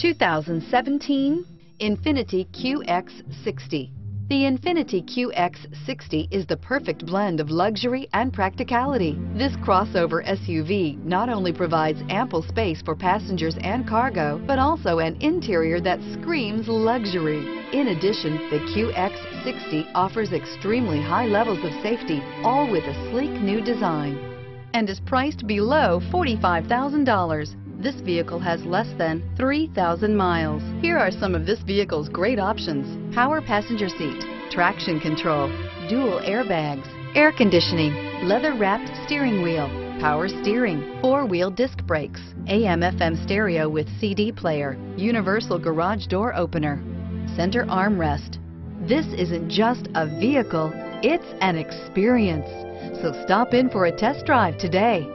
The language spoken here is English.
2017 Infiniti QX60. The Infiniti QX60 is the perfect blend of luxury and practicality. This crossover SUV not only provides ample space for passengers and cargo, but also an interior that screams luxury. In addition, the QX60 offers extremely high levels of safety, all with a sleek new design, and is priced below $45,000. This vehicle has less than 3,000 miles. Here are some of this vehicle's great options. Power passenger seat, traction control, dual airbags, air conditioning, leather wrapped steering wheel, power steering, four wheel disc brakes, AM FM stereo with CD player, universal garage door opener, center armrest. This isn't just a vehicle, it's an experience. So stop in for a test drive today.